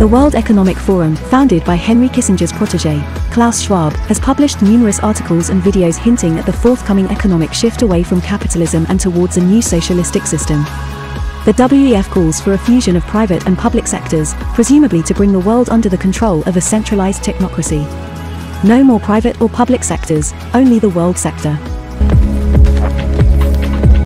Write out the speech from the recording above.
The World Economic Forum, founded by Henry Kissinger's protege, Klaus Schwab, has published numerous articles and videos hinting at the forthcoming economic shift away from capitalism and towards a new socialistic system. The WEF calls for a fusion of private and public sectors, presumably to bring the world under the control of a centralized technocracy. No more private or public sectors, only the world sector.